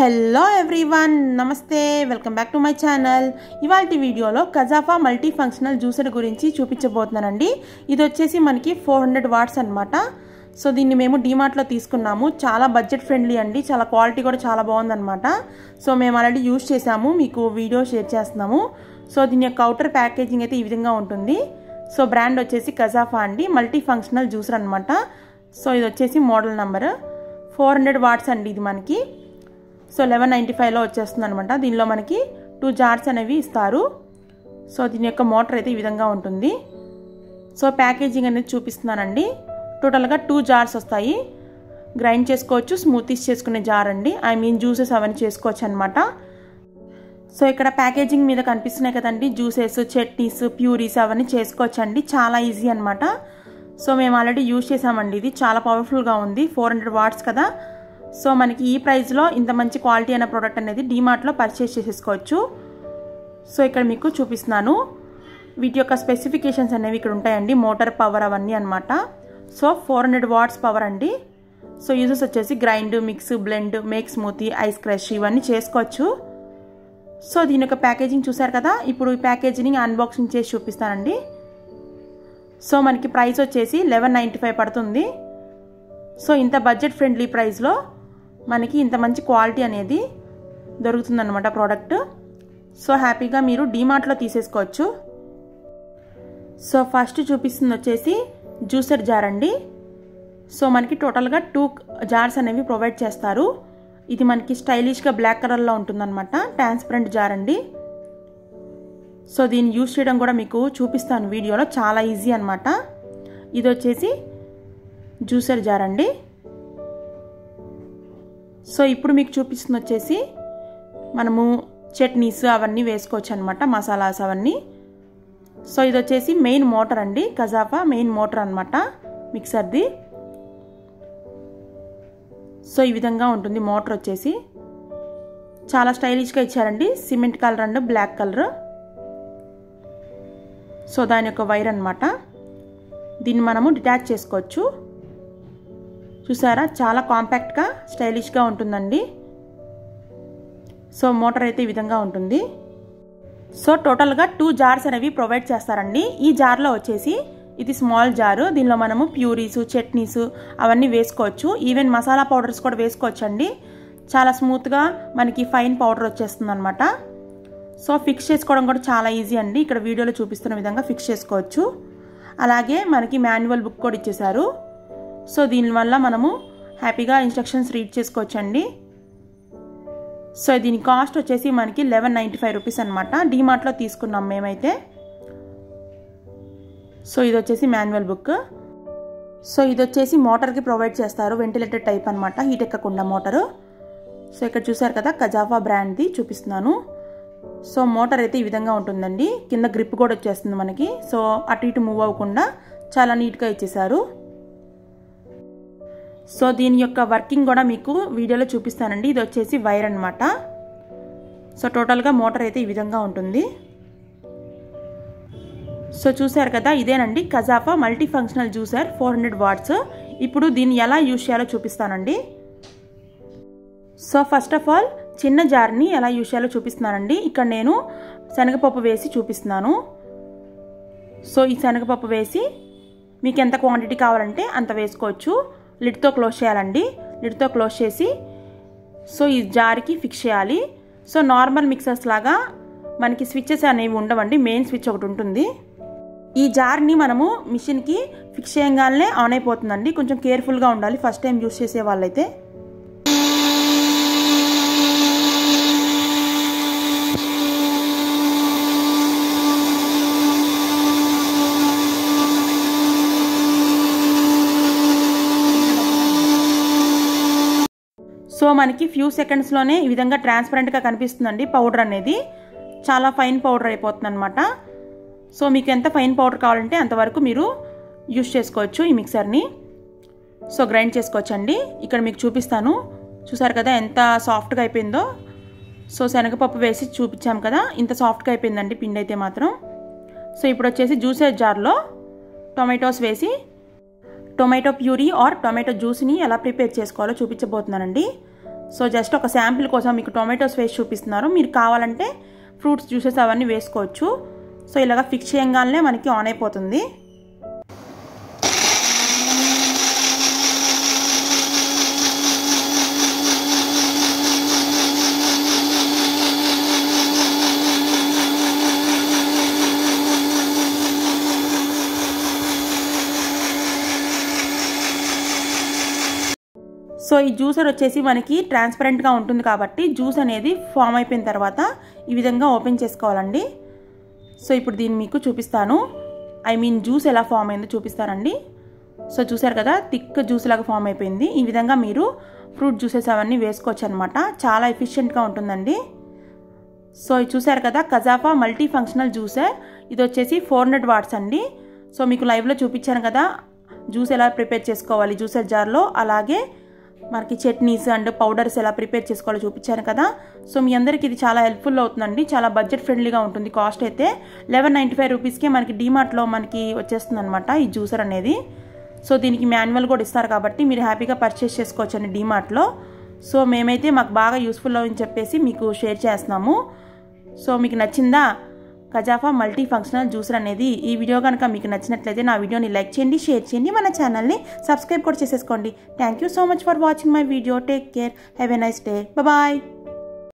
Hello everyone నమస్తే welcome back to my channel. ఇవాళ వీడియోలో కజాఫా మల్టీ ఫంక్షనల్ జ్యూసర్ గురించి చూపించబోతున్నానండి. ఇది వచ్చేసి మనకి ఫోర్ హండ్రెడ్ వాట్స్ అనమాట సో దీన్ని మేము డీమార్ట్లో తీసుకున్నాము. చాలా బడ్జెట్ ఫ్రెండ్లీ అండి. చాలా క్వాలిటీ కూడా చాలా బాగుందన్నమాట. సో మేము ఆల్రెడీ యూజ్ చేసాము మీకు వీడియో షేర్ చేస్తున్నాము. సో దీని యొక్క అవుటర్ ప్యాకేజింగ్ అయితే ఈ విధంగా ఉంటుంది. సో బ్రాండ్ వచ్చేసి కజాఫా అండి. మల్టీ ఫంక్షనల్ జ్యూసర్ అనమాట సో ఇది వచ్చేసి model number. Four hundred watts అండి ఇది మనకి. సో లెవెన్ నైంటీ ఫైవ్లో వచ్చేస్తుంది అనమాట దీనిలో మనకి టూ జార్స్ అనేవి ఇస్తారు. సో దీని యొక్క మోటార్ అయితే ఈ విధంగా ఉంటుంది. సో ప్యాకేజింగ్ అనేది చూపిస్తున్నానండి. టోటల్గా టూ జార్స్ వస్తాయి. గ్రైండ్ చేసుకోవచ్చు స్మూతీస్ చేసుకునే జార్ అండి. ఐ మీన్ జ్యూసెస్ అవన్నీ చేసుకోవచ్చు అనమాట సో ఇక్కడ ప్యాకేజింగ్ మీద కనిపిస్తున్నాయి కదండి. జ్యూసెస్ చట్నీస్ ప్యూరీస్ అవన్నీ చేసుకోవచ్చండి చాలా ఈజీ అనమాట సో మేము ఆల్రెడీ యూజ్ చేసామండి ఇది చాలా పవర్ఫుల్గా ఉంది. ఫోర్ హండ్రెడ్ వాట్స్ కదా. సో మనకి ఈ ప్రైస్లో ఇంత మంచి క్వాలిటీ అయిన ప్రోడక్ట్ అనేది డీమార్ట్లో పర్చేస్ చేసేసుకోవచ్చు. సో ఇక్కడ మీకు చూపిస్తున్నాను. వీటి యొక్క స్పెసిఫికేషన్స్ అనేవి ఇక్కడ ఉంటాయండి. మోటార్ పవర్ అవన్నీ అనమాట so four hundred watts power అండి. సో యూజెస్ వచ్చేసి grind mix blend make smoothie ice crush ఇవన్నీ చేసుకోవచ్చు. సో దీని యొక్క ప్యాకేజింగ్ చూసారు కదా? ఇప్పుడు ఈ ప్యాకేజింగ్ అన్బాక్సింగ్ చేసి చూపిస్తానండి. సో మనకి ప్రైస్ వచ్చేసి లెవెన్ నైంటీ ఫైవ్ పడుతుంది. సో ఇంత బడ్జెట్ ఫ్రెండ్లీ ప్రైస్లో మనకి ఇంత మంచి క్వాలిటీ అనేది దొరుకుతుందన్నమాట ప్రోడక్ట్. సో హ్యాపీగా మీరు డీమార్ట్లో తీసేసుకోవచ్చు. సో ఫస్ట్ చూపిస్తుంది వచ్చేసి జ్యూసర్ జార్ అండి. సో మనకి టోటల్గా టూ జార్స్ అనేవి ప్రొవైడ్ చేస్తారు. ఇది మనకి స్టైలిష్గా బ్లాక్ కలర్లో ఉంటుందన్నమాట. ట్రాన్స్పరెంట్ జార్ అండి. సో దీన్ని యూజ్ చేయడం కూడా మీకు చూపిస్తాను వీడియోలో. చాలా ఈజీ అనమాట ఇది వచ్చేసి జ్యూసర్ జార్ అండి. సో ఇప్పుడు మీకు చూపిస్తుంది వచ్చేసి మనము చట్నీస్ అవన్నీ వేసుకోవచ్చు అనమాట మసాలాస్ అవన్నీ. సో ఇది వచ్చేసి మెయిన్ మోటార్ అండి కజాఫా మెయిన్ మోటార్ అనమాట మిక్సర్ది సో ఈ విధంగా ఉంటుంది మోటార్ వచ్చేసి. చాలా స్టైలిష్గా ఇచ్చారండి cement colour and black colour. So దాని యొక్క వైర్ అనమాట దీన్ని మనము డిటాచ్ చేసుకోవచ్చు. చూసారా? చాలా కాంపాక్ట్గా స్టైలిష్గా ఉంటుందండి. సో మోటార్ అయితే ఈ విధంగా ఉంటుంది. సో టోటల్గా టూ జార్స్ అనేవి ప్రొవైడ్ చేస్తారండి. ఈ జార్లో వచ్చేసి ఇది స్మాల్ జారు దీనిలో మనము ప్యూరీస్ చట్నీస్ అవన్నీ వేసుకోవచ్చు. ఈవెన్ మసాలా పౌడర్స్ కూడా వేసుకోవచ్చు అండి చాలా స్మూత్గా మనకి ఫైన్ పౌడర్ వచ్చేస్తుంది అనమాట సో ఫిక్స్ చేసుకోవడం కూడా చాలా ఈజీ అండి. ఇక్కడ వీడియోలో చూపిస్తున్న విధంగా ఫిక్స్ చేసుకోవచ్చు. అలాగే మనకి మాన్యువల్ బుక్ కూడా ఇచ్చేసారు సో దీనివల్ల మనము హ్యాపీగా ఇన్స్ట్రక్షన్స్ రీడ్ చేసుకోవచ్చండి. సో దీని కాస్ట్ వచ్చేసి మనకి లెవెన్ నైంటీ ఫైవ్ రూపీస్ అనమాట డీమార్ట్లో తీసుకున్నాం మేమైతే. సో ఇది వచ్చేసి మాన్యువల్ బుక్ సో ఇది వచ్చేసి మోటార్కి ప్రొవైడ్ చేస్తారు. వెంటిలేటర్ టైప్ అనమాట హీట్ ఎక్కకుండా మోటారు సో ఇక్కడ చూసారు కదా కజాఫా బ్రాండ్ది చూపిస్తున్నాను. సో మోటార్ అయితే ఈ విధంగా ఉంటుందండి. కింద గ్రిప్ కూడా వచ్చేస్తుంది మనకి. సో అటు ఇటు మూవ్ అవ్వకుండా చాలా నీట్గా ఇచ్చేసారు సో దీని యొక్క వర్కింగ్ కూడా మీకు వీడియోలో చూపిస్తానండి. ఇది వచ్చేసి వైర్ అనమాట సో టోటల్గా మోటార్ అయితే ఈ విధంగా ఉంటుంది. సో చూసారు కదా ఇదేనండి కజాఫా multi functional juicer four hundred watts. ఇప్పుడు దీన్ని ఎలా యూజ్ చేయాలో చూపిస్తానండి. సో ఫస్ట్ ఆఫ్ ఆల్ చిన్న జార్ని ఎలా యూజ్ చేయాలో చూపిస్తున్నానండి. ఇక్కడ నేను శనగపప్పు వేసి చూపిస్తున్నాను. సో ఈ శనగపప్పు వేసి మీకు ఎంత క్వాంటిటీ కావాలంటే అంత వేసుకోవచ్చు. లిడ్తో క్లోజ్ చేయాలండి. లిడ్తో క్లోజ్ చేసి సో ఈ జార్కి ఫిక్స్ చేయాలి. సో నార్మల్ మిక్సర్స్ లాగా మనకి స్విచ్చెస్ అనేవి ఉండవండి. మెయిన్ స్విచ్ ఒకటి ఉంటుంది. ఈ జార్ని మనము మిషన్కి ఫిక్స్ చేయగానే ఆన్ అయిపోతుందండి. కొంచెం కేర్ఫుల్గా ఉండాలి. ఫస్ట్ టైం యూస్ చేసే వాళ్ళైతే. సో మనకి ఫ్యూ సెకండ్స్లోనే ఈ విధంగా ట్రాన్స్పరెంట్గా కనిపిస్తుందండి పౌడర్ అనేది. చాలా ఫైన్ పౌడర్ అయిపోతుంది అనమాట సో మీకు ఎంత ఫైన్ పౌడర్ కావాలంటే అంతవరకు మీరు యూస్ చేసుకోవచ్చు ఈ మిక్సర్ని సో గ్రైండ్ చేసుకోవచ్చండి. ఇక్కడ మీకు చూపిస్తాను. చూసారు కదా ఎంత సాఫ్ట్గా అయిపోయిందో. సో శనగపప్పు వేసి చూపించాం కదా ఇంత సాఫ్ట్గా అయిపోయిందండి పిండి అయితే మాత్రం. సో ఇప్పుడు వచ్చేసి జ్యూసెస్ జార్లో టొమాటోస్ వేసి టొమాటో ప్యూరీ ఆర్ టొమాటో జ్యూస్ని ఎలా ప్రిపేర్ చేసుకోవాలో చూపించబోతున్నానండి. సో జస్ట్ ఒక శాంపిల్ కోసం మీకు టొమాటోస్ వేసి చూపిస్తున్నారు. మీరు కావాలంటే ఫ్రూట్స్ జ్యూసెస్ అవన్నీ వేసుకోవచ్చు. సో ఇలాగ ఫిక్స్ చేయగానే మనకి ఆన్ అయిపోతుంది. సో ఈ జ్యూసర్ వచ్చేసి మనకి ట్రాన్స్పరెంట్గా ఉంటుంది కాబట్టి జ్యూస్ అనేది ఫామ్ అయిపోయిన తర్వాత ఈ విధంగా ఓపెన్ చేసుకోవాలండి. సో ఇప్పుడు దీన్ని మీకు చూపిస్తాను. ఐ మీన్ జ్యూస్ ఎలా ఫామ్ అయిందో చూపిస్తానండి. సో చూసారు కదా థిక్ జ్యూస్ లాగా ఫామ్ అయిపోయింది. ఈ విధంగా మీరు ఫ్రూట్ జ్యూసెస్ అవన్నీ వేసుకోవచ్చు అనమాట చాలా ఎఫిషియెంట్గా ఉంటుందండి. సో ఇది చూసారు కదా కజాఫా మల్టీ ఫంక్షనల్ జ్యూసర్. ఇది వచ్చేసి ఫోర్ హండ్రెడ్ వాట్స్ అండి. సో మీకు లైవ్లో చూపించాను కదా జ్యూస్ ఎలా ప్రిపేర్ చేసుకోవాలి జ్యూసర్ జార్లో. అలాగే మనకి చట్నీస్ అండ్ పౌడర్స్ ఎలా ప్రిపేర్ చేసుకోవాలో చూపించాను కదా. సో మీ అందరికి ఇది చాలా హెల్ప్ఫుల్ అవుతుందండి. చాలా బడ్జెట్ ఫ్రెండ్లీగా ఉంటుంది కాస్ట్ అయితే. లెవెన్ నైంటీ ఫైవ్ రూపీస్కే మనకి డీమార్ట్లో మనకి వచ్చేస్తుంది అనమాట ఈ జ్యూసర్ అనేది. సో దీనికి మాన్యువల్ కూడా ఇస్తారు కాబట్టి మీరు హ్యాపీగా పర్చేస్ చేసుకోవచ్చు అండి డీమార్ట్లో. సో మేమైతే మాకు బాగా యూస్ఫుల్ అని చెప్పేసి మీకు షేర్ చేస్తున్నాము. సో మీకు నచ్చిందా? కజాఫా మల్టీ ఫంక్షనల్ జ్యూసర్ అనేది ఈ వీడియో కనుక మీకు నచ్చినట్లయితే నా వీడియోని లైక్ చేయండి షేర్ చేయండి మన ఛానల్ని సబ్స్క్రైబ్ కూడా చేసేసుకోండి. Thank you so much for watching my video take care have a nice day bye